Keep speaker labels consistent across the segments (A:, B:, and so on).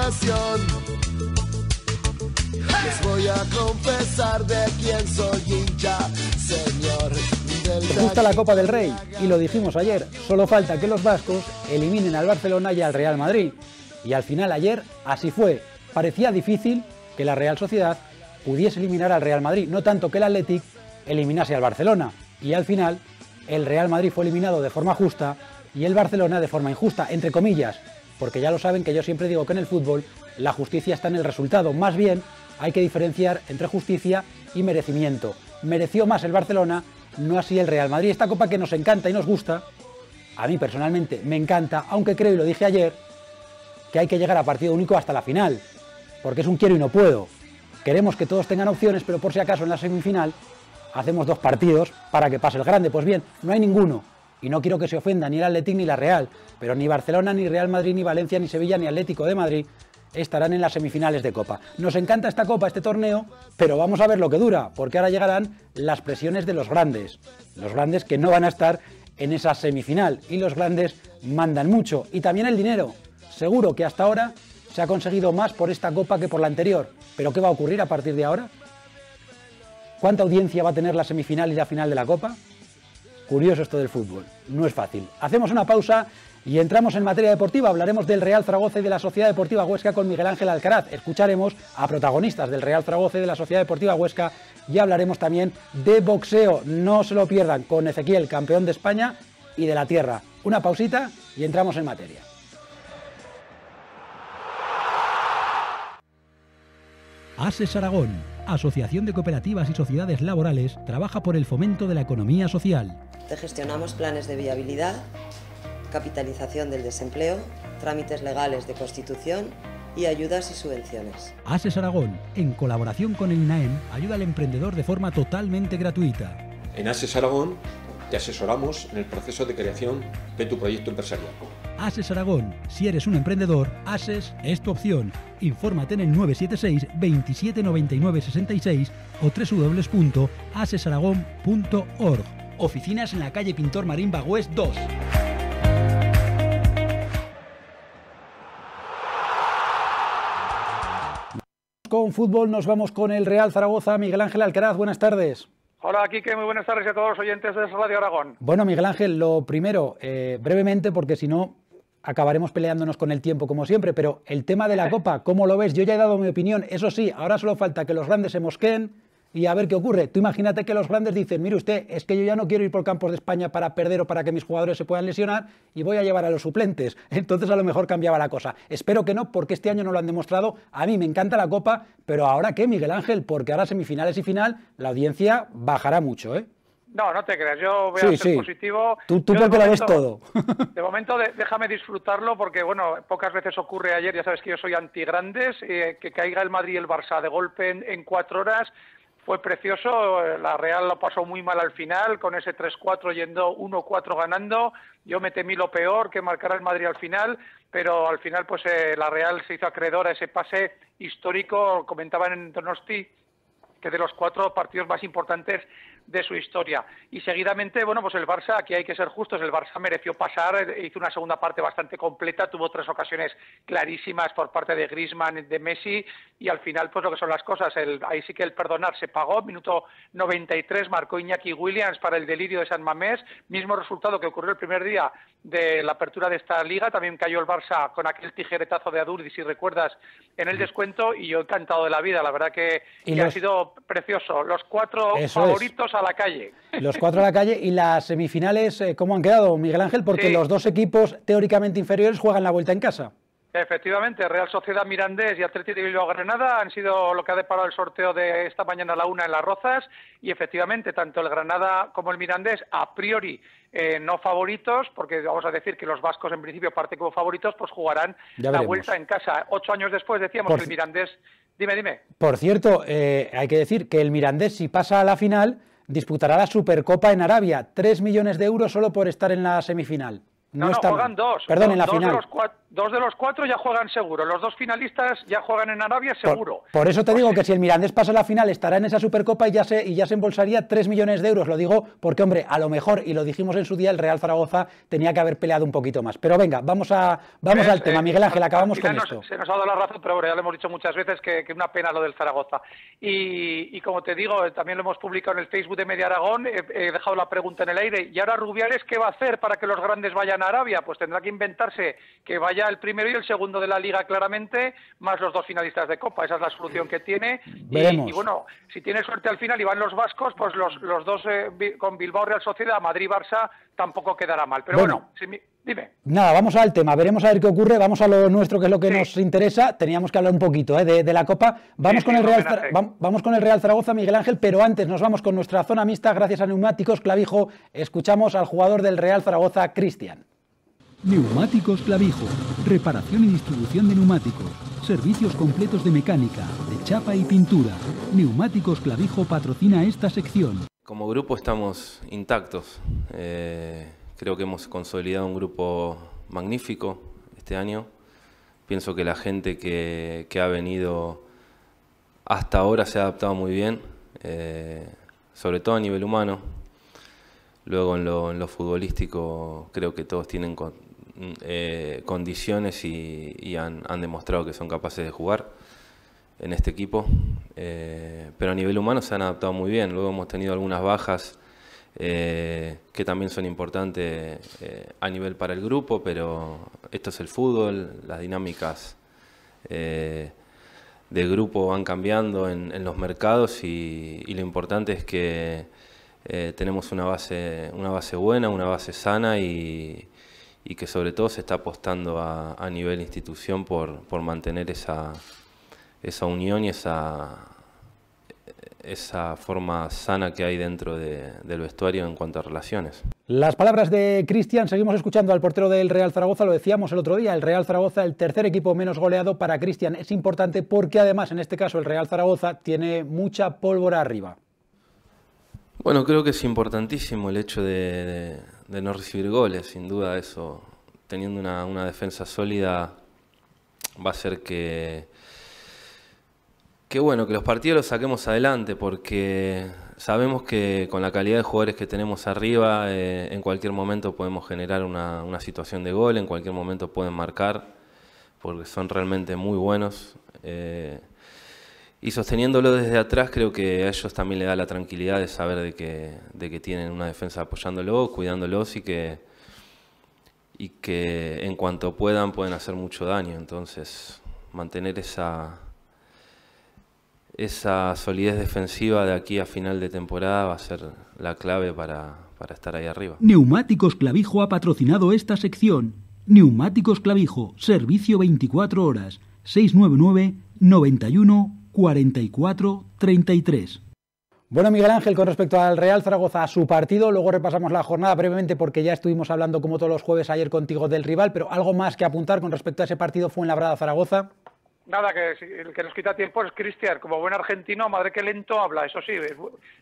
A: información. Les voy a confesar de quién soy hincha, señor.
B: Gusta la Copa del Rey y lo dijimos ayer, solo falta que los vascos eliminen al Barcelona y al Real Madrid. Y al final ayer así fue. Parecía difícil que la Real Sociedad pudiese eliminar al Real Madrid, no tanto que el Athletic eliminase al Barcelona. Y al final el Real Madrid fue eliminado de forma justa y el Barcelona de forma injusta, entre comillas, porque ya lo saben que yo siempre digo que en el fútbol la justicia está en el resultado. Más bien hay que diferenciar entre justicia y merecimiento. Mereció más el Barcelona, no así el Real Madrid. Esta copa que nos encanta y nos gusta, a mí personalmente me encanta, aunque creo, y lo dije ayer, que hay que llegar a partido único hasta la final, porque es un quiero y no puedo. Queremos que todos tengan opciones, pero por si acaso en la semifinal hacemos dos partidos para que pase el grande. Pues bien, no hay ninguno. Y no quiero que se ofenda ni el Atlético ni la Real, pero ni Barcelona, ni Real Madrid, ni Valencia, ni Sevilla, ni Atlético de Madrid estarán en las semifinales de Copa. Nos encanta esta Copa, este torneo, pero vamos a ver lo que dura, porque ahora llegarán las presiones de los grandes. Los grandes que no van a estar en esa semifinal y los grandes mandan mucho. Y también el dinero. Seguro que hasta ahora se ha conseguido más por esta Copa que por la anterior. Pero ¿qué va a ocurrir a partir de ahora? ¿Cuánta audiencia va a tener la semifinal y la final de la Copa? Curioso esto del fútbol, no es fácil. Hacemos una pausa y entramos en materia deportiva. Hablaremos del Real Zaragoza y de la Sociedad Deportiva Huesca con Miguel Ángel Alcaraz. Escucharemos a protagonistas del Real Zaragoza y de la Sociedad Deportiva Huesca y hablaremos también de boxeo. No se lo pierdan con Ezequiel, campeón de España y de la Tierra. Una pausita y entramos en materia.
C: ASES Aragón, Asociación de Cooperativas y Sociedades Laborales, trabaja por el fomento de la economía social.
D: Te gestionamos planes de viabilidad, capitalización del desempleo, trámites legales de constitución y ayudas y subvenciones.
C: ASES Aragón, en colaboración con el INAEM, ayuda al emprendedor de forma totalmente gratuita.
E: En ASES Aragón te asesoramos en el proceso de creación de tu proyecto empresarial.
C: ASES Aragón, si eres un emprendedor, ASES es tu opción. Infórmate en el 976 27 99 66 o www.asesaragón.org. Oficinas en la calle Pintor Marín Bagüés 2.
B: Con fútbol nos vamos con el Real Zaragoza. Miguel Ángel Alcaraz, buenas tardes.
F: Hola, Quique, muy buenas tardes a todos los oyentes de Radio Aragón.
B: Bueno, Miguel Ángel, lo primero, eh, brevemente, porque si no acabaremos peleándonos con el tiempo como siempre, pero el tema de la Copa, ¿cómo lo ves? Yo ya he dado mi opinión, eso sí, ahora solo falta que los grandes se mosqueen y a ver qué ocurre. Tú imagínate que los grandes dicen, mire usted, es que yo ya no quiero ir por campos de España para perder o para que mis jugadores se puedan lesionar y voy a llevar a los suplentes. Entonces a lo mejor cambiaba la cosa. Espero que no, porque este año no lo han demostrado. A mí me encanta la Copa, pero ahora qué, Miguel Ángel, porque ahora semifinales y final la audiencia bajará mucho, ¿eh?
F: No, no te creas, yo voy a ser positivo.
B: Tú, tú porque lo ves todo.
F: de momento déjame disfrutarlo porque, bueno, pocas veces ocurre ayer, ya sabes que yo soy anti-grandes, eh, que caiga el Madrid y el Barça de golpe en cuatro horas fue precioso, la Real lo pasó muy mal al final, con ese 3-4 yendo 1-4 ganando, yo me temí lo peor, que marcara el Madrid al final, pero al final pues eh, la Real se hizo acreedora a ese pase histórico, comentaban en Donosti que de los cuatro partidos más importantes de su historia. Y seguidamente, bueno, pues el Barça, aquí hay que ser justos, el Barça mereció pasar, hizo una segunda parte bastante completa, tuvo tres ocasiones clarísimas por parte de Griezmann, de Messi, y al final, pues lo que son las cosas, el, ahí sí que el perdonar se pagó, minuto 93 marcó Iñaki Williams para el delirio de San Mamés, mismo resultado que ocurrió el primer día de la apertura de esta liga, también cayó el Barça con aquel tijeretazo de Adurdi, si recuerdas, en el descuento, y yo encantado de la vida, la verdad que, ha sido precioso, los cuatro favoritos a la calle.
B: Los cuatro a la calle, y las semifinales, eh, ¿cómo han quedado, Miguel Ángel? Porque los dos equipos teóricamente inferiores juegan la vuelta en casa.
F: Efectivamente, Real Sociedad Mirandés y Atlético de Bilbao Granada han sido lo que ha deparado el sorteo de esta mañana a la una en Las Rozas y efectivamente tanto el Granada como el Mirandés a priori eh, no favoritos, porque vamos a decir que los vascos en principio parte como favoritos, pues jugarán la vuelta en casa. Ocho años después decíamos que el Mirandés... Dime, dime.
B: Por cierto, eh, hay que decir que el Mirandés si pasa a la final disputará la Supercopa en Arabia. Tres millones de euros solo por estar en la semifinal.
F: No, no, juegan dos.
B: Perdón, en la final.
F: Dos de los cuatro ya juegan seguro. Los dos finalistas ya juegan en Arabia seguro.
B: Por, eso te digo que si el Mirandés pasa a la final estará en esa Supercopa y ya se, y ya se embolsaría 3 millones de euros. Lo digo porque, hombre, a lo mejor, y lo dijimos en su día, el Real Zaragoza tenía que haber peleado un poquito más. Pero venga, vamos, a, vamos al tema. Miguel Ángel, acabamos con esto.
F: Se nos ha dado la razón, pero bueno, ya lo hemos dicho muchas veces que, que una pena lo del Zaragoza. Y, como te digo, también lo hemos publicado en el Facebook de Media Aragón, he, dejado la pregunta en el aire. ¿Y ahora Rubiales qué va a hacer para que los grandes vayan a Arabia? Pues tendrá que inventarse que vaya el primero y el segundo de la liga claramente, más los dos finalistas de Copa. Esa es la solución que tiene. Y, bueno, si tiene suerte al final y van los vascos, pues los, los dos eh, con Bilbao Real Sociedad, Madrid-Barça, tampoco quedará mal. Pero bueno, dime.
B: Nada, vamos al tema, veremos a ver qué ocurre, vamos a lo nuestro, que es lo que nos interesa. Teníamos que hablar un poquito eh, de, la Copa. Vamos, con el Real, vamos con el Real Zaragoza, Miguel Ángel, pero antes nos vamos con nuestra zona mixta, gracias a Neumáticos Clavijo. Escuchamos al jugador del Real Zaragoza, Cristian.
C: Neumáticos Clavijo. Reparación y distribución de neumáticos. Servicios completos de mecánica, de chapa y pintura. Neumáticos Clavijo patrocina esta sección.
G: Como grupo estamos intactos. Eh, creo que hemos consolidado un grupo magnífico este año. Pienso que la gente que, ha venido hasta ahora se ha adaptado muy bien, eh, sobre todo a nivel humano. Luego en lo, futbolístico creo que todos tienen eh, condiciones y, han, demostrado que son capaces de jugar en este equipo. Eh, pero a nivel humano se han adaptado muy bien. Luego hemos tenido algunas bajas eh, que también son importantes a nivel para el grupo, pero esto es el fútbol, las dinámicas del grupo van cambiando en, los mercados y, lo importante es que tenemos una base, una base buena, una base sana y, y que sobre todo se está apostando a, a nivel institución por, por mantener esa, esa unión y esa, esa forma sana que hay dentro de, del vestuario en cuanto a relaciones.
B: Las palabras de Cristian, seguimos escuchando al portero del Real Zaragoza, lo decíamos el otro día, el Real Zaragoza, el tercer equipo menos goleado para Cristian, es importante porque además en este caso el Real Zaragoza tiene mucha pólvora arriba.
G: Bueno, creo que es importantísimo el hecho de de no recibir goles, sin duda eso, teniendo una, defensa sólida, va a ser que, que bueno, que los partidos los saquemos adelante, porque sabemos que con la calidad de jugadores que tenemos arriba, eh, en cualquier momento podemos generar una, situación de gol, en cualquier momento pueden marcar, porque son realmente muy buenos. Eh, y sosteniéndolo desde atrás creo que a ellos también le da la tranquilidad de saber de que, de que tienen una defensa apoyándolo, cuidándolos y que, y que en cuanto puedan pueden hacer mucho daño. Entonces mantener esa, esa solidez defensiva de aquí a final de temporada va a ser la clave para, para estar ahí arriba.
C: Neumáticos Clavijo ha patrocinado esta sección. Neumáticos Clavijo, servicio 24 horas, 699 91 44-33.
B: Bueno, Miguel Ángel, con respecto al Real Zaragoza, su partido, luego repasamos la jornada brevemente porque ya estuvimos hablando como todos los jueves ayer contigo del rival, pero algo más que apuntar con respecto a ese partido fue en Labrada-Zaragoza.
F: Nada, que el que nos quita tiempo es Cristian, como buen argentino, madre que lento habla, eso sí,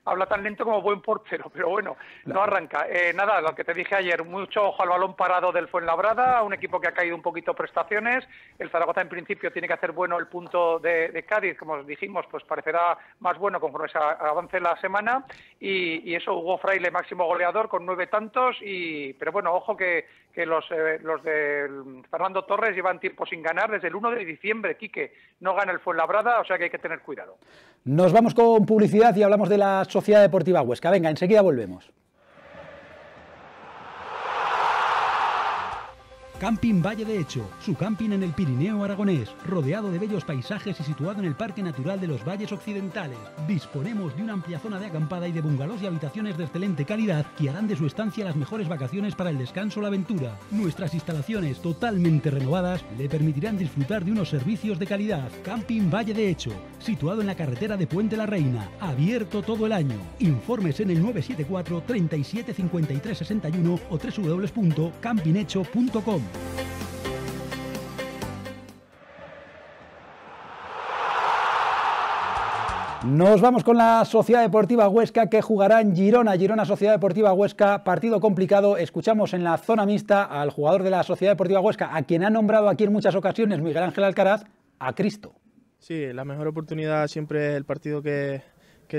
F: habla tan lento como buen portero, pero bueno, no arranca. Eh, nada, lo que te dije ayer, mucho ojo al balón parado del Fuenlabrada, un equipo que ha caído un poquito prestaciones, el Zaragoza en principio tiene que hacer bueno el punto de, Cádiz, como dijimos, pues parecerá más bueno conforme se avance la semana, y, eso, Hugo Fraile máximo goleador con nueve tantos, y pero bueno, ojo que, que los, eh, los de Fernando Torres llevan tiempo sin ganar desde el 1 de diciembre, Quique. No gana el Fuenlabrada, o sea que hay que tener cuidado.
B: Nos vamos con publicidad y hablamos de la Sociedad Deportiva Huesca. Venga, enseguida volvemos.
C: Camping Valle de Hecho, su camping en el Pirineo aragonés, rodeado de bellos paisajes y situado en el Parque Natural de los Valles Occidentales. Disponemos de una amplia zona de acampada y de bungalows y habitaciones de excelente calidad que harán de su estancia las mejores vacaciones para el descanso o la aventura. Nuestras instalaciones totalmente renovadas le permitirán disfrutar de unos servicios de calidad. Camping Valle de Hecho, situado en la carretera de Puente la Reina, abierto todo el año. Informes en el 974 37 53 61 o www.campinghecho.com.
B: Nos vamos con la Sociedad Deportiva Huesca que jugará en Girona. Girona Sociedad Deportiva Huesca, partido complicado. Escuchamos en la zona mixta al jugador de la Sociedad Deportiva Huesca, a quien ha nombrado aquí en muchas ocasiones Miguel Ángel Alcaraz, a Cristo.
H: Sí, la mejor oportunidad siempre es el partido que,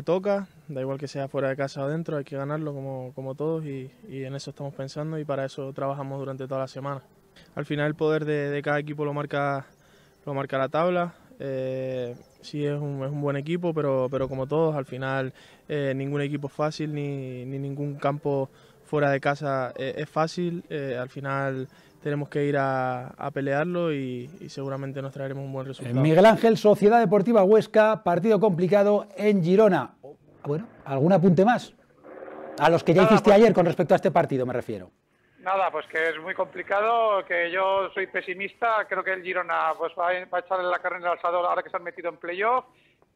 H: toca, da igual que sea fuera de casa o dentro, hay que ganarlo como, todos y en eso estamos pensando y para eso trabajamos durante toda la semana. Al final el poder de, de cada equipo lo marca, lo marca la tabla. Eh, sí, es un, es un, buen equipo, pero, pero como todos, al final eh, ningún equipo es fácil, ni, ni, ningún campo fuera de casa eh, es fácil. Eh, al final tenemos que ir a, a pelearlo y, y, seguramente nos traeremos un buen resultado.
B: Miguel Ángel, Sociedad Deportiva Huesca, partido complicado en Girona. Bueno, ¿algún apunte más? A los que ya Nada, hiciste pues... ayer con respecto a este partido, me refiero.
F: Nada, pues que es muy complicado, que yo soy pesimista, creo que el Girona pues va a, echarle la carne el asador ahora que se han metido en playoff.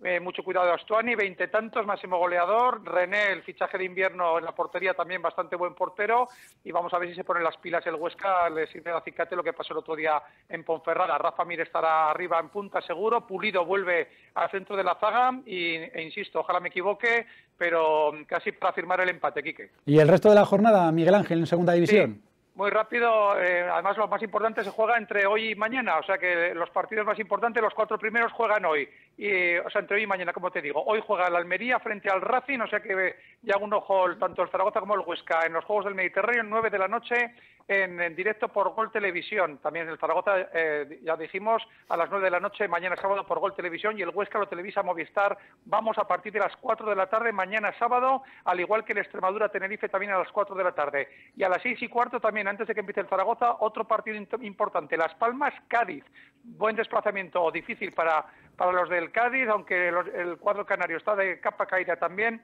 F: Eh, mucho cuidado Astuani, veinte tantos, máximo goleador. René, el fichaje de invierno en la portería, también bastante buen portero. Y vamos a ver si se ponen las pilas el Huesca, le sirve de acicate lo que pasó el otro día en Ponferrada. Rafa Mir estará arriba en punta seguro, Pulido vuelve al centro de la zaga y, e insisto, ojalá me equivoque, pero casi para firmar el empate, Quique.
B: ¿Y el resto de la jornada, Miguel Ángel, en segunda división?
F: Sí. Muy rápido, eh, además lo más importante se juega entre hoy y mañana, o sea que los partidos más importantes, los cuatro primeros juegan hoy, y, o sea, entre hoy y mañana, como te digo. Hoy juega el Almería frente al Racing, o sea que ya un ojo tanto el Zaragoza como el Huesca en los Juegos del Mediterráneo, 9 de la noche, en, en directo por Gol Televisión. También el Zaragoza, eh, ya dijimos, a las 9 de la noche, mañana sábado por Gol Televisión, y el Huesca lo televisa Movistar. Vamos a partir de las 4 de la tarde, mañana sábado, al igual que el Extremadura Tenerife también a las 4 de la tarde. Y a las 6 y cuarto también, antes de que empiece el Zaragoza, otro partido importante, Las Palmas, Cádiz. Buen desplazamiento, difícil para, para los del Cádiz, aunque el cuadro canario está de capa caída también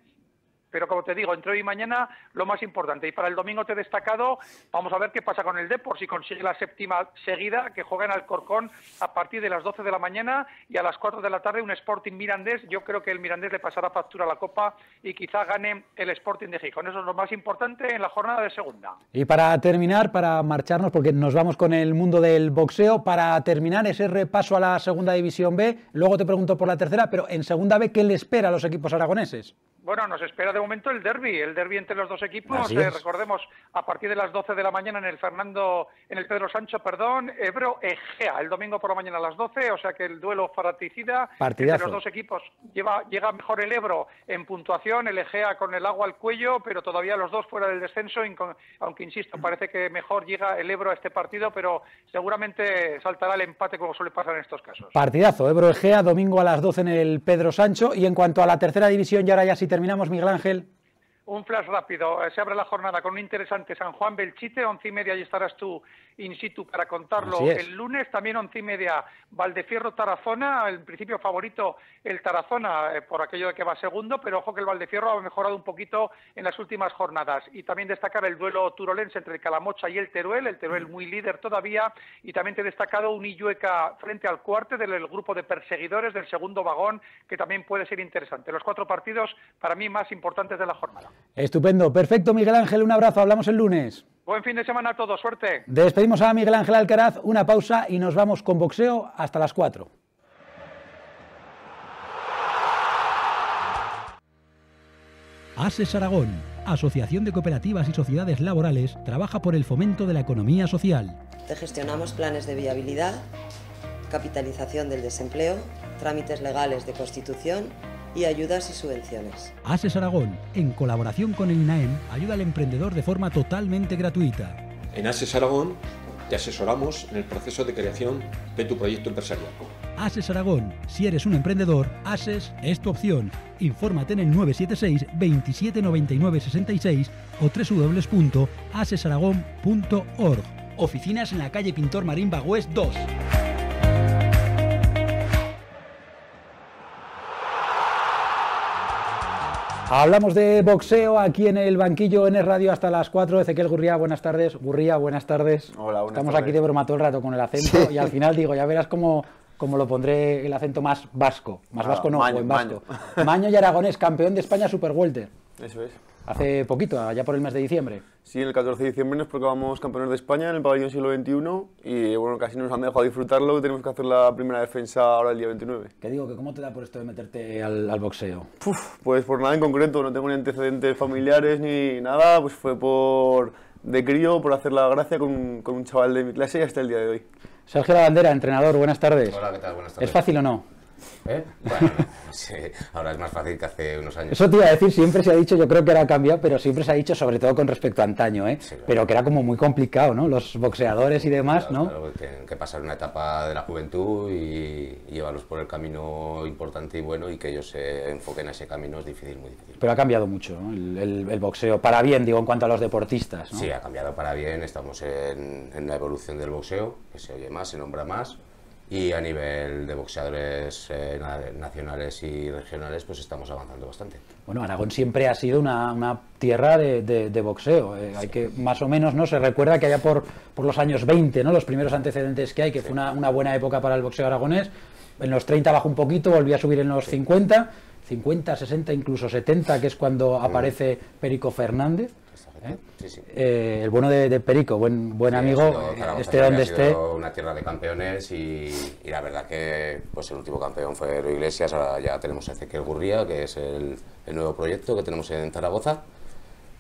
F: pero como te digo, entre hoy y mañana lo más importante. Y para el domingo te he destacado, vamos a ver qué pasa con el Depor, si consigue la séptima seguida, que juega en Alcorcón a partir de las 12 de la mañana y a las 4 de la tarde un Sporting Mirandés. Yo creo que el Mirandés le pasará factura a la Copa y quizá gane el Sporting de Gijón. Eso es lo más importante en la jornada de segunda.
B: Y para terminar, para marcharnos, porque nos vamos con el mundo del boxeo, para terminar ese repaso a la segunda división B, luego te pregunto por la tercera, pero en segunda B, ¿qué le espera a los equipos aragoneses?
F: Bueno, nos espera de momento el derby, el derby entre los dos equipos. Eh, recordemos, a partir de las 12 de la mañana en el Fernando, en el Pedro Sancho, perdón, Ebro Egea, el domingo por la mañana a las 12, o sea que el duelo fratricida
B: Partidazo.
F: entre los dos equipos. Lleva, llega mejor el Ebro en puntuación, el Egea con el agua al cuello, pero todavía los dos fuera del descenso, aunque insisto, parece que mejor llega el Ebro a este partido, pero seguramente saltará el empate como suele pasar en estos casos.
B: Partidazo, Ebro Egea, domingo a las 12 en el Pedro Sancho. Y en cuanto a la tercera división, y ahora ya sí terminamos, Miguel Ángel.
F: Un flash rápido. Se abre la jornada con un interesante San Juan Belchite, once y media y estarás tú in situ para contarlo el lunes. También once y media Valdefierro Tarazona, en principio favorito el Tarazona eh, por aquello de que va segundo, pero ojo que el Valdefierro ha mejorado un poquito en las últimas jornadas. Y también destacar el duelo turolense entre el Calamocha y el Teruel, el Teruel muy líder todavía. Y también te he destacado un Illueca frente al cuarte del grupo de perseguidores del segundo vagón, que también puede ser interesante. Los cuatro partidos para mí más importantes de la jornada.
B: Estupendo, perfecto Miguel Ángel, un abrazo, hablamos el lunes.
F: Buen fin de semana a todos, suerte.
B: Despedimos a Miguel Ángel Alcaraz, una pausa y nos vamos con boxeo hasta las 4.
C: ASES Aragón, Asociación de Cooperativas y Sociedades Laborales, trabaja por el fomento de la economía social.
D: Te gestionamos planes de viabilidad, capitalización del desempleo, trámites legales de constitución y ayudas y subvenciones.
C: ASES Aragón, en colaboración con el INAEM, ayuda al emprendedor de forma totalmente gratuita.
E: En ASES Aragón te asesoramos en el proceso de creación de tu proyecto empresarial.
C: ASES Aragón, si eres un emprendedor, ASES es tu opción. Infórmate en el 976 27 99 66 o www.asesaragón.org. Oficinas en la calle Pintor Marín Bagüés 2.
B: Hablamos de boxeo aquí en el banquillo en el radio hasta las 4. Ezequiel Gurría, buenas tardes. Gurría, buenas tardes.
I: Hola, buenas
B: Estamos
I: tardes.
B: aquí de broma todo el rato con el acento y al final digo, ya verás cómo, cómo lo pondré el acento más vasco. Más
I: Ah,
B: vasco no,
I: maño,
B: o en vasco.
I: maño.
B: Maño y Aragonés, campeón de España Super Welter.
I: Eso es.
B: Hace poquito, allá por el mes de diciembre.
I: Sí, el 14 de diciembre nos proclamamos campeones de España en el pabellón siglo XXI y bueno, casi nos han dejado disfrutarlo, tenemos que hacer la primera defensa ahora el día 29.
B: ¿Qué digo? que ¿Cómo te da por esto de meterte al, al boxeo?
I: pues por nada en concreto, no tengo ni antecedentes familiares ni nada, pues fue por de crío, por hacer la gracia con, con un chaval de mi clase y hasta el día de hoy.
B: Sergio Lavandera, entrenador, buenas tardes.
J: Hola, ¿qué tal? Buenas tardes.
B: ¿Es fácil o no?
J: ¿Eh? Bueno, sí, ahora es más fácil que hace unos años.
B: Eso te iba a decir, siempre se ha dicho, yo creo que era cambiado, pero siempre se ha dicho, sobre todo con respecto a antaño, ¿eh?
J: Sí, claro.
B: pero que era como muy complicado, ¿no? Los boxeadores y demás,
J: Claro,
B: ¿no?
J: claro, tienen que pasar una etapa de la juventud y, y llevarlos por el camino importante y bueno y que ellos se enfoquen a ese camino es difícil, muy difícil.
B: Pero ha cambiado mucho ¿no? el, el- el boxeo, para bien, digo, en cuanto a los deportistas, ¿no?
J: Sí, ha cambiado para bien, estamos en, en la evolución del boxeo, que se oye más, se nombra más, y a nivel de boxeadores eh, na- nacionales y regionales, pues estamos avanzando bastante.
B: Bueno, Aragón siempre ha sido una, una tierra de, de- de boxeo. eh, Hay que, más o menos, ¿no? Se recuerda que allá por, por los años 20, ¿no? Los primeros antecedentes que hay, que fue una, una buena época para el boxeo aragonés. En los 30 bajó un poquito, volvió a subir en los 50, 50, 60, incluso 70, que es cuando aparece Perico Fernández. ¿Eh?
J: Sí, sí.
B: Eh, el bueno de, de Perico, buen, buen
J: Sí,
B: amigo, esté donde esté.
J: una tierra de campeones y, y la verdad que pues el último campeón fue Iglesias, ahora ya tenemos a Ezequiel Gurría, que es el, el nuevo proyecto que tenemos en Zaragoza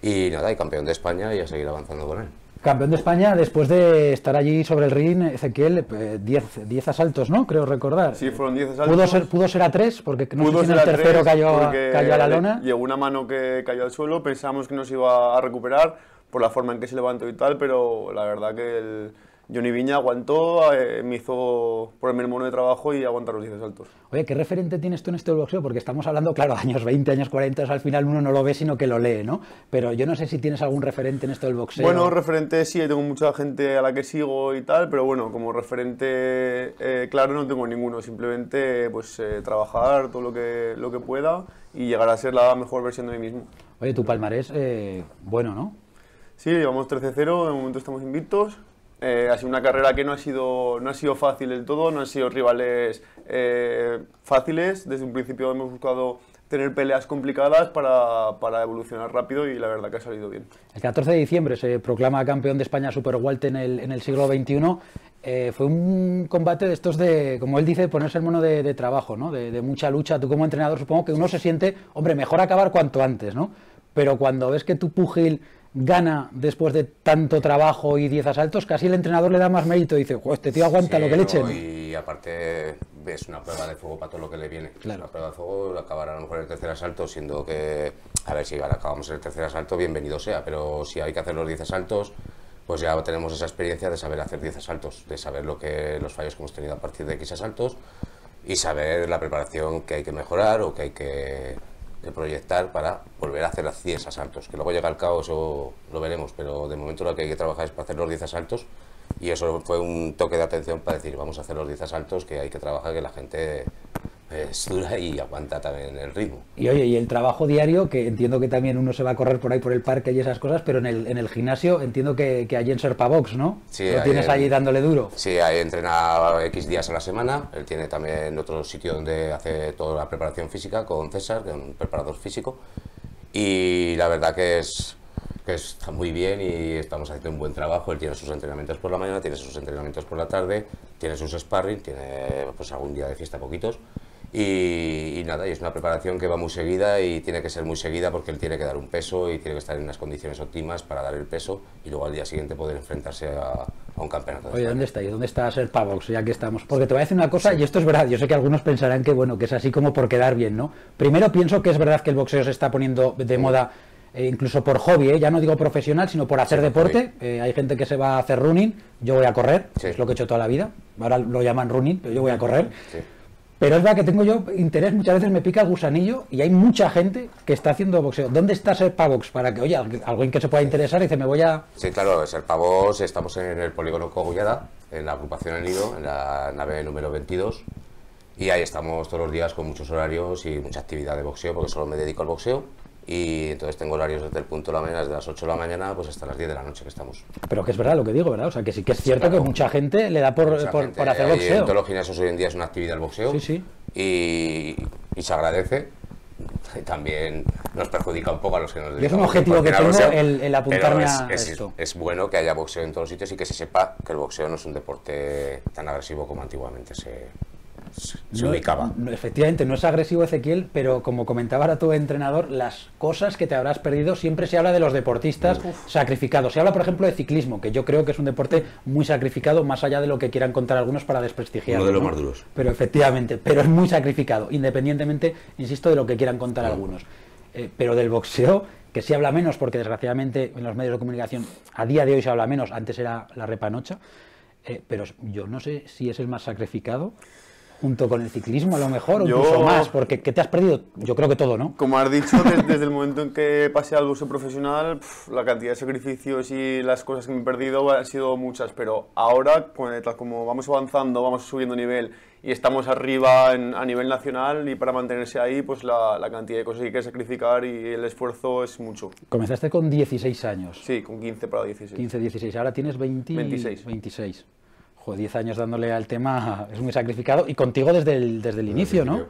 J: y nada, y campeón de España y a seguir avanzando con él.
B: Campeón de España después de estar allí sobre el ring, Ezequiel, 10 10 asaltos, ¿no? Creo recordar.
I: Sí, fueron 10 asaltos.
B: Pudo ser, pudo ser a 3, porque no
I: Pudo
B: sé si en el tercero cayó, cayó a la lona.
I: Llegó una mano que cayó al suelo, pensamos que no se iba a recuperar por la forma en que se levantó y tal, pero la verdad que el Johnny Viña aguantó, eh, me hizo ponerme el mono de trabajo y aguantar los 10 asaltos.
B: Oye, ¿qué referente tienes tú en esto del boxeo? Porque estamos hablando, claro, años 20, años 40, al final uno no lo ve, sino que lo lee, ¿no? Pero yo no sé si tienes algún referente en esto del boxeo.
I: Bueno, referente sí, tengo mucha gente a la que sigo y tal, pero bueno, como referente eh, claro no tengo ninguno, simplemente pues eh, trabajar todo lo que, lo que pueda y llegar a ser la mejor versión de mí mismo.
B: Oye, tu palmarés, eh, bueno, ¿no?
I: Sí, llevamos 13-0, de momento estamos invictos. Eh, ha sido una carrera que no ha sido, no ha sido fácil del todo, no han sido rivales eh, fáciles. Desde un principio hemos buscado tener peleas complicadas para, para evolucionar rápido y la verdad que ha salido bien.
B: El 14 de diciembre se proclama campeón de España Super Welter en el, en el siglo XXI. Eh, fue un combate de estos de, como él dice, ponerse el mono de, de trabajo, ¿no? De, de mucha lucha. Tú como entrenador supongo que uno se siente, hombre, mejor acabar cuanto antes, ¿no? Pero cuando ves que tu pugil gana después de tanto trabajo y 10 asaltos, casi el entrenador le da más mérito y dice, "Jo, este tío aguanta
J: Sí,
B: lo que le
J: no,
B: echen.
J: Y aparte es una prueba de fuego para todo lo que le viene.
B: Claro.
J: Una prueba de fuego, acabar a lo mejor en el tercer asalto, siendo que, a ver si ahora acabamos el tercer asalto, bienvenido sea, pero si hay que hacer los 10 asaltos, pues ya tenemos esa experiencia de saber hacer 10 asaltos, de saber lo que los fallos que hemos tenido a partir de X asaltos y saber la preparación que hay que mejorar o que hay que, que proyectar para volver a hacer los 10 asaltos. Que luego llega el caos o lo veremos, pero de momento lo que hay que trabajar es para hacer los 10 asaltos y eso fue un toque de atención para decir, vamos a hacer los 10 asaltos, que hay que trabajar, que la gente es dura y aguanta también el ritmo.
B: Y oye, y el trabajo diario, que entiendo que también uno se va a correr por ahí por el parque y esas cosas, pero en el, en el gimnasio entiendo que, que allí en Serpavox, ¿no?
J: Sí,
B: Lo tienes
J: en-
B: allí dándole duro.
J: Sí, ahí entrena X días a la semana. Él tiene también otro sitio donde hace toda la preparación física con César, que es un preparador físico. Y la verdad que es que está muy bien y estamos haciendo un buen trabajo. Él tiene sus entrenamientos por la mañana, tiene sus entrenamientos por la tarde, tiene sus sparring, tiene pues algún día de fiesta poquitos. Y, y nada, y es una preparación que va muy seguida y tiene que ser muy seguida porque él tiene que dar un peso y tiene que estar en unas condiciones óptimas para dar el peso y luego al día siguiente poder enfrentarse a, a un campeonato.
B: Oye. ¿dónde está? ¿Y dónde está Serpavox? Ya que estamos. Porque te voy a decir una cosa, y esto es verdad, yo sé que algunos pensarán que, bueno, que es así como por quedar bien, ¿no? Primero pienso que es verdad que el boxeo se está poniendo de moda, eh, incluso por hobby, ¿eh? ya no digo profesional, sino por hacer
J: Sí,
B: deporte. Eh, hay gente que se va a hacer running, yo voy a correr,
J: Sí.
B: es lo que he hecho toda la vida. Ahora lo llaman running, pero yo voy a correr.
J: Sí.
B: Pero es verdad que tengo yo interés, muchas veces me pica el gusanillo y hay mucha gente que está haciendo boxeo. ¿Dónde está Serpavox? Para que, oye, alguien que se pueda interesar y dice, me voy a...
J: Sí, claro, Pavos, estamos en el polígono Cogullada, en la agrupación El Nido, en la nave número 22, y ahí estamos todos los días con muchos horarios y mucha actividad de boxeo, porque solo me dedico al boxeo, y entonces tengo horarios desde el punto de la mañana, desde las 8 de la mañana, pues hasta las 10 de la noche que estamos.
B: Pero que es verdad lo que digo, ¿verdad? O sea, que sí que es cierto
J: claro.
B: que mucha gente le da por, por, por hacer
J: ahí En
B: boxeo.
J: todos los gimnasios hoy en día es una actividad el boxeo,
B: Sí, sí.
J: Y, y se agradece también nos perjudica un poco a los que nos
B: dedicamos. es un objetivo que tengo el, apuntarme
J: es,
B: a
J: esto. Es bueno que haya boxeo en todos los sitios y que se sepa que el boxeo no es un deporte tan agresivo como antiguamente se, se ubicaba.
B: efectivamente, no es agresivo Ezequiel, pero como comentaba ahora tu entrenador, las cosas que te habrás perdido, siempre se habla de los deportistas sacrificados. Se habla, por ejemplo, de ciclismo, que yo creo que es un deporte muy sacrificado, más allá de lo que quieran contar algunos para desprestigiarlo.
J: Uno de los más duros.
B: Pero efectivamente, pero es muy sacrificado, independientemente, insisto, de lo que quieran contar algunos. Eh, pero del boxeo, que se habla menos, porque desgraciadamente en los medios de comunicación a día de hoy se habla menos, antes era la repanocha, eh, pero yo no sé si es el más sacrificado junto con el ciclismo a lo mejor, o incluso más, porque ¿qué te has perdido? Yo creo que todo, ¿no?
I: Como has dicho, desde, el momento en que pasé al uso profesional, la cantidad de sacrificios y las cosas que me he perdido han sido muchas, pero ahora, como vamos avanzando, vamos subiendo nivel y estamos arriba a nivel nacional y para mantenerse ahí, pues la, la, cantidad de cosas que hay que sacrificar y el esfuerzo es mucho.
B: Comenzaste con 16 años.
I: Sí, con 15 para 16.
B: 15, 16. Ahora tienes 20, 26. 26. 10 años dándole al tema es muy sacrificado y contigo desde el, desde el inicio, ¿no?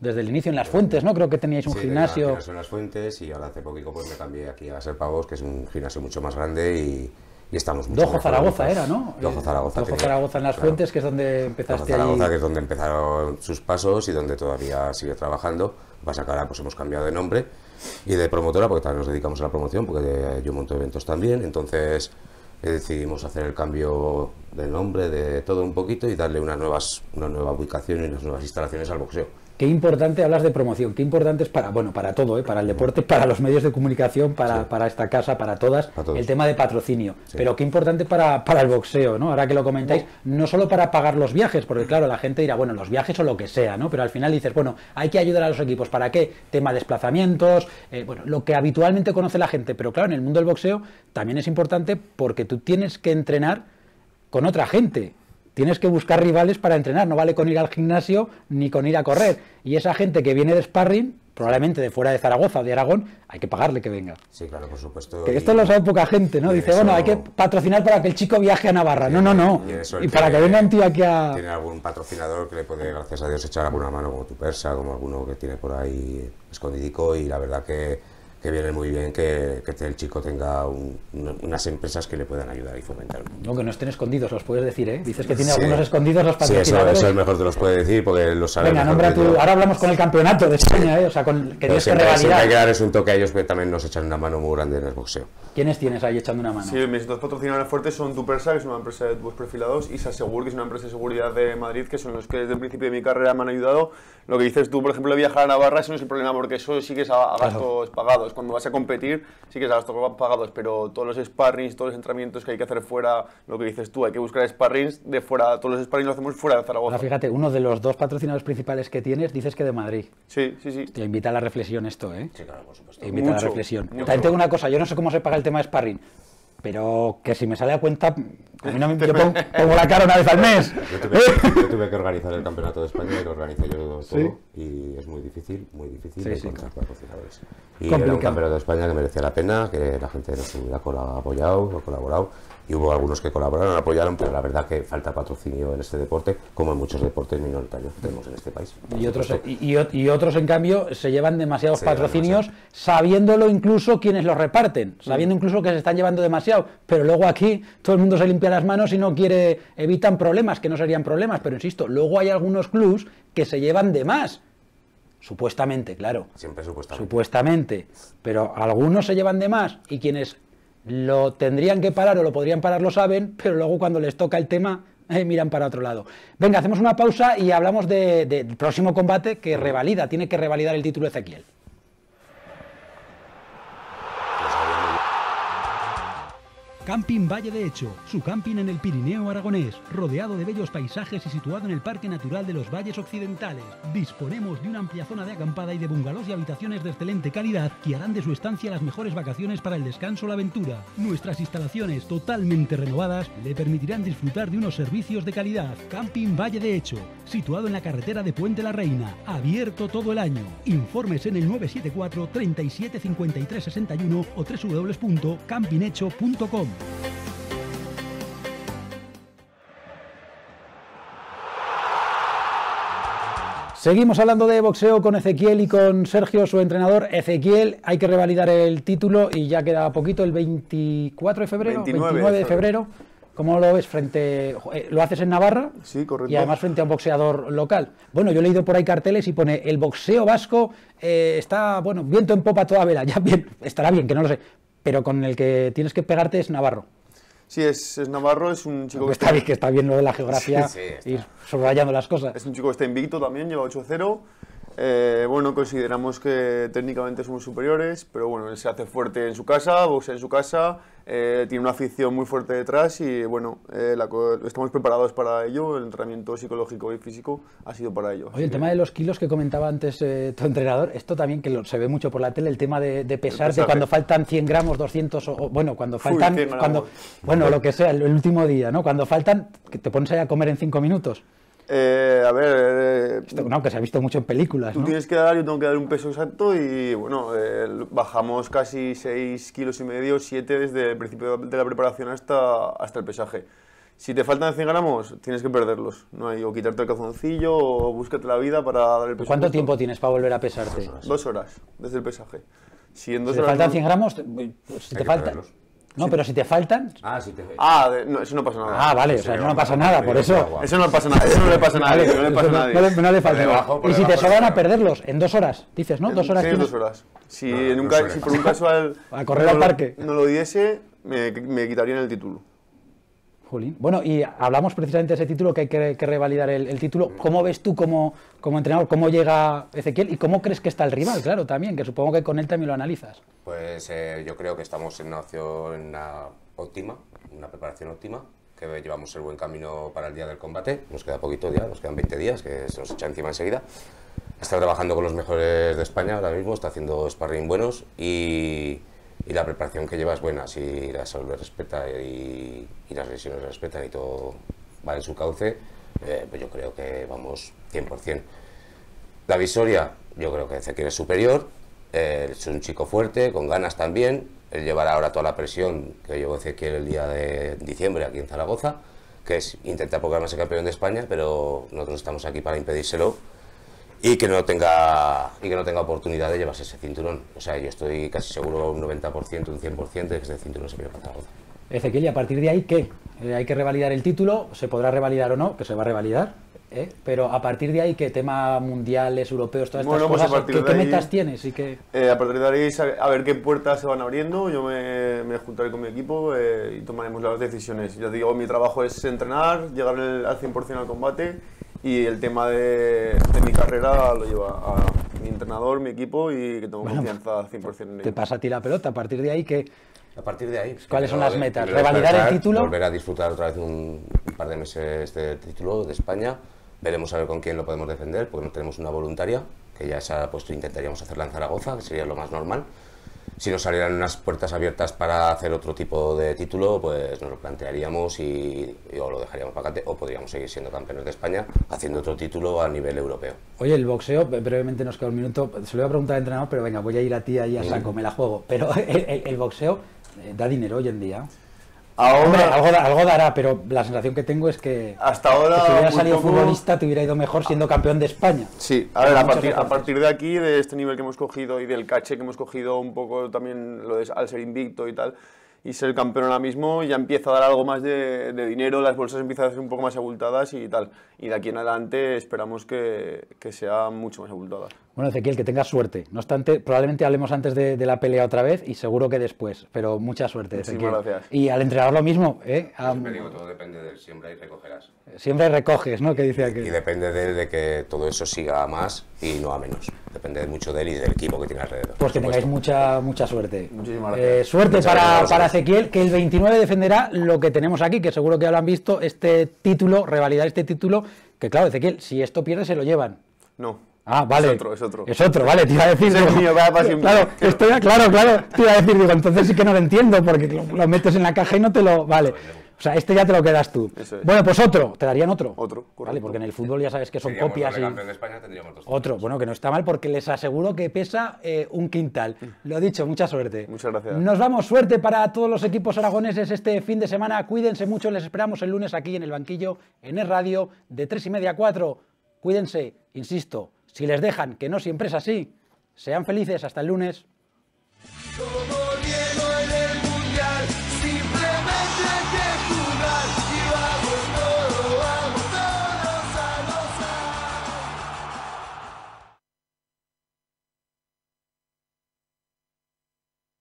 B: Desde el inicio en Las Fuentes, ¿no? Creo que teníais un gimnasio.
J: en Las Fuentes y ahora hace poquito pues me cambié aquí a Ser Pavos, que es un gimnasio mucho más grande y, y estamos mucho
B: Dojo Zaragoza era, ¿no?
J: Dojo Zaragoza.
B: Dojo Zaragoza en Las Fuentes, que es donde empezaste
J: Dojo Zaragoza, que es donde empezaron sus pasos y donde todavía sigue trabajando. Pasa que ahora pues hemos cambiado de nombre y de promotora, porque también nos dedicamos a la promoción, porque yo monto eventos también, entonces decidimos hacer el cambio de nombre, de todo un poquito y darle una, nuevas, una nueva ubicación y unas nuevas instalaciones al boxeo.
B: Qué importante hablas de promoción, qué importante es para, bueno, para todo, ¿eh? para el deporte, para los medios de comunicación, para, para esta casa, para todas, el tema de patrocinio. Pero qué importante para, para, el boxeo, ¿no? Ahora que lo comentáis, no solo para pagar los viajes, porque claro, la gente dirá, bueno, los viajes o lo que sea, ¿no? Pero al final dices, bueno, hay que ayudar a los equipos, ¿para qué? Tema de desplazamientos, eh, bueno, lo que habitualmente conoce la gente, pero claro, en el mundo del boxeo también es importante porque tú tienes que entrenar con otra gente tienes que buscar rivales para entrenar, no vale con ir al gimnasio ni con ir a correr. Y esa gente que viene de sparring, probablemente de fuera de Zaragoza o de Aragón, hay que pagarle que venga.
J: Sí, claro, por supuesto.
B: Que esto lo sabe poca gente, ¿no? Dice, bueno, hay que patrocinar para que el chico viaje a Navarra. no, no, no. Y, para que venga un tío aquí a...
J: Tiene algún patrocinador que le puede, gracias a Dios, echar alguna mano, como tu persa, como alguno que tiene por ahí escondidico, y la verdad que que viene muy bien que, el chico tenga unas empresas que le puedan ayudar y fomentar.
B: No, que no estén escondidos, los puedes decir, ¿eh? Dices que tiene algunos escondidos los patrocinadores.
J: Sí, eso, es mejor te los puede decir porque lo saben.
B: Venga, nombra tú. Ahora hablamos con el campeonato de España, ¿eh? O sea, con, que Dios que
J: revalidar. hay que darles un toque a ellos que también nos echan una mano muy grande en el boxeo.
B: ¿Quiénes tienes ahí echando una mano?
I: Sí, mis dos patrocinadores fuertes son Tupersa, que es una empresa de tubos perfilados, y Sasegur, que es una empresa de seguridad de Madrid, que son los que desde el principio de mi carrera me han ayudado. Lo que dices tú, por ejemplo, viajar a Navarra, eso no es el problema, porque eso sí que es a, gastos pagados. Cuando vas a competir, sí que es a gastos pagados, pero todos los sparrings, todos los entrenamientos que hay que hacer fuera, lo que dices tú, hay que buscar sparrings de fuera, todos los sparrings lo hacemos fuera de Zaragoza.
B: fíjate, uno de los dos patrocinadores principales que tienes, dices que de Madrid.
I: Sí, sí, sí.
B: Te invita a la reflexión esto, ¿eh?
J: Sí, claro, por supuesto.
B: Te invita a la reflexión. También tengo una cosa, yo no sé cómo se paga el tema de sparring, pero que si me sale a cuenta, a mí no me, yo pongo, la cara una vez al mes.
J: Yo tuve, que organizar el campeonato de España y lo organicé yo todo. Y es muy difícil, muy difícil sí, encontrar patrocinadores. Y era un campeonato de España que merecía la pena, que la gente nos hubiera apoyado, ha colaborado y hubo algunos que colaboraron, apoyaron, pero la verdad que falta patrocinio en este deporte, como en muchos deportes minoritarios que tenemos en este país.
B: Y otros, y, otros, en cambio, se llevan demasiados patrocinios, sabiéndolo incluso quienes los reparten, sabiendo incluso que se están llevando demasiado, pero luego aquí todo el mundo se limpia las manos y no quiere, evitan problemas, que no serían problemas, pero insisto, luego hay algunos clubs que se llevan de más. Supuestamente, claro.
J: Siempre supuestamente.
B: Supuestamente. Pero algunos se llevan de más y quienes lo tendrían que parar o lo podrían parar lo saben, pero luego cuando les toca el tema eh, miran para otro lado. Venga, hacemos una pausa y hablamos del próximo combate que revalida, tiene que revalidar el título Ezequiel.
C: Camping Valle de Hecho, su camping en el Pirineo aragonés, rodeado de bellos paisajes y situado en el Parque Natural de los Valles Occidentales. Disponemos de una amplia zona de acampada y de bungalows y habitaciones de excelente calidad que harán de su estancia las mejores vacaciones para el descanso o la aventura. Nuestras instalaciones totalmente renovadas le permitirán disfrutar de unos servicios de calidad. Camping Valle de Hecho, situado en la carretera de Puente la Reina, abierto todo el año. Informes en el 974 37 53 61 o www.campinghecho.com.
B: Seguimos hablando de boxeo con Ezequiel y con Sergio, su entrenador. Ezequiel, hay que revalidar el título y ya queda poquito, el 24 de febrero.
I: 29
B: de febrero. ¿Cómo lo ves frente? eh, ¿Lo haces en Navarra?
I: Sí, correcto.
B: Y además frente a un boxeador local. Bueno, yo he leído por ahí carteles y pone el boxeo vasco eh, está, bueno, viento en popa toda vela. Ya bien, estará bien, que no lo sé. Pero con el que tienes que pegarte es Navarro.
I: Sí, es, es Navarro, es un chico
B: Que está, bien, que está bien lo de la geografía
J: Sí, sí,
B: ir subrayando las cosas.
I: Es un chico que está invicto también, lleva 8-0. Eh, bueno, consideramos que técnicamente somos superiores, pero bueno, él se hace fuerte en su casa, boxea en su casa, eh, tiene una afición muy fuerte detrás y bueno, eh, la estamos preparados para ello. El entrenamiento psicológico y físico ha sido para ello.
B: Oye, el tema de los kilos que comentaba antes tu entrenador, esto también que lo- se ve mucho por la tele, el tema de, de cuando faltan 100 gramos, 200, o, o, bueno, cuando
I: Uy,
B: faltan,
I: 100 gramos.
B: cuando, bueno, lo que sea, el, el último día, ¿no? Cuando faltan, que te pones ahí a comer en 5 minutos.
I: Eh, a ver, eh,
B: Esto, no, que se ha visto mucho en películas,
I: Tú
B: ¿no?
I: tienes que dar, yo tengo que dar un peso exacto y bueno, eh, bajamos casi 6 kilos y medio, 7 desde el principio de la preparación hasta, hasta el pesaje. Si te faltan 100 gramos, tienes que perderlos. No hay, o quitarte el calzoncillo o búscate la vida para dar el peso.
B: ¿Cuánto
I: justo.
B: tiempo tienes para volver a pesarte?
I: Dos horas desde el pesaje. Si en
B: Si
I: dos
B: te
I: horas
B: faltan
I: no-
B: 100 gramos, te- pues, si
J: Hay
B: te
J: que
B: faltan...
J: perderlos.
B: No, pero si te faltan...
J: Ah, sí te
I: Ah, de- no, eso no pasa nada.
B: Ah, vale, o sea, no,
J: vamos,
B: pasa nada, por eso...
I: Eso no pasa nada, eso no le pasa a nadie, no le pasa a nadie.
B: No le, no le falta nada.
J: debajo,
B: Y si te sobran a perderlos en dos horas, dices, ¿no? Dos horas
I: Sí,
B: tienes-
I: dos horas. Si,
J: No,
I: en un
J: no
I: si por un casual
B: A correr
I: no
B: al
I: lo-
B: parque.
I: no lo diese, me, me quitarían el título.
B: Jolín. Bueno, y hablamos precisamente de ese título, que hay que, que revalidar el, el título. ¿Cómo ves tú como, como entrenador, cómo llega Ezequiel y cómo crees que está el rival? Claro, también, que supongo que con él también lo analizas.
J: Pues eh, yo creo que estamos en una opción óptima, una preparación óptima, que llevamos el buen camino para el día del combate. Nos queda poquito ya, nos quedan 20 días, que se nos echa encima enseguida. Está trabajando con los mejores de España ahora mismo, está haciendo sparring buenos y, y la preparación que lleva es buena. Si la salud le respeta y, las lesiones le respetan y todo va en su cauce, eh, pues yo creo que vamos 100%. La Visoria, yo creo que Ezequiel es superior, eh, es un chico fuerte, con ganas también. Él llevará ahora toda la presión que llevó Ezequiel el día de diciembre aquí en Zaragoza, que es intentar proclamarse campeón de España, pero nosotros estamos aquí para impedírselo y que no tenga y que no tenga oportunidad de llevarse ese cinturón. O sea, yo estoy casi seguro un 90%, un 100% de que ese cinturón se viene para Zaragoza.
B: Ezequiel, y a partir de ahí, ¿qué? Eh, hay que revalidar el título, se podrá revalidar o no, que se va a revalidar, ¿eh? pero a partir de ahí, ¿qué tema mundiales, europeos, todas estas
I: Bueno, pues a
B: cosas?
I: partir
B: ¿Qué, qué
I: ahí-
B: metas tienes? Y qué...
I: Eh, a partir de ahí, a ver qué puertas se van abriendo. Yo me, me juntaré con mi equipo eh, y tomaremos las decisiones. Ya te digo, mi trabajo es entrenar, llegar el- al 100% al combate y el tema de, de mi carrera lo lleva a mi entrenador, mi equipo y que tengo
B: Bueno,
I: confianza al 100% en
B: Te
I: ello.
B: pasa a ti la pelota, a partir de ahí, ¿qué?
J: A partir de ahí.
B: ¿Cuáles son las metas? ¿Revalidar el título?
J: Volver a disfrutar otra vez un, un par de meses de título de España. Veremos a ver con quién lo podemos defender, porque no tenemos una voluntaria, que ya se ha puesto, intentaríamos hacerla en Zaragoza, que sería lo más normal. Si nos salieran unas puertas abiertas para hacer otro tipo de título, pues nos lo plantearíamos y, y o lo dejaríamos vacante, o podríamos seguir siendo campeones de España haciendo otro título a nivel europeo.
B: Oye, el boxeo, bre- brevemente nos queda un minuto, se lo voy a preguntar al entrenador, pero venga, voy a ir a ti ahí a saco, me la juego. Pero el, el- el boxeo eh, da dinero hoy en día.
I: Ahora,
B: Hombre, algo, da- algo dará, pero la sensación que tengo es que,
I: hasta ahora,
B: si hubiera salido
I: poco-
B: futbolista te hubiera ido mejor siendo campeón de España.
I: Sí, a ver, a partir, a
B: recortes.
I: partir de aquí, de este nivel que hemos cogido y del caché que hemos cogido un poco también lo de, al ser invicto y tal, y ser campeón ahora mismo, ya empieza a dar algo más de, de dinero, las bolsas empiezan a ser un poco más abultadas y tal. Y de aquí en adelante esperamos que, que sean mucho más abultadas.
B: Bueno, Ezequiel, que tengas suerte. No obstante, probablemente hablemos antes de, de la pelea otra vez y seguro que después, pero mucha suerte,
I: Muchísimas
B: Ezequiel.
I: gracias.
B: Y al entrenador lo mismo, ¿eh? A-
J: Siempre digo, todo depende de él, siempre ahí recogerás.
B: siempre recoges, ¿no? Que dice
J: Y
B: aquí.
J: depende de, él de que todo eso siga a más y no a menos. Depende mucho de él y del equipo que tiene alrededor.
B: Pues que tengáis mucha, mucha suerte.
I: Muchísimas
B: Eh,
I: gracias.
B: suerte
J: Muchas
B: para,
J: gracias
B: para Ezequiel, que el 29 defenderá lo que tenemos aquí, que seguro que ya lo han visto, este título, revalidar este título, que claro, Ezequiel, si esto pierde se lo llevan.
I: No.
B: Ah, vale.
I: Es otro, es otro.
B: Es otro, vale, te iba a decir.
I: Es
B: digo,
I: mío, va siempre.
B: Claro, estoy, claro, claro, te iba a decir, digo, entonces sí que no lo entiendo, porque lo, lo metes en la caja y no te lo. Vale. O sea, este ya te lo quedas tú.
I: Eso es.
B: Bueno, pues otro, te darían otro.
I: Otro,
B: Vale,
I: correcto.
B: porque en el fútbol ya sabes que son
J: Seríamos
B: copias y.
J: de España, tendríamos dos
B: Otro, bueno, que no está mal porque les aseguro que pesa eh, un quintal. Lo dicho, mucha suerte.
I: Muchas gracias.
B: Nos vamos, suerte para todos los equipos aragoneses este fin de semana. Cuídense mucho, les esperamos el lunes aquí en el banquillo, en el radio, de tres y media a 4. Cuídense, insisto, Si les dejan, que no siempre es así. Sean felices hasta el lunes.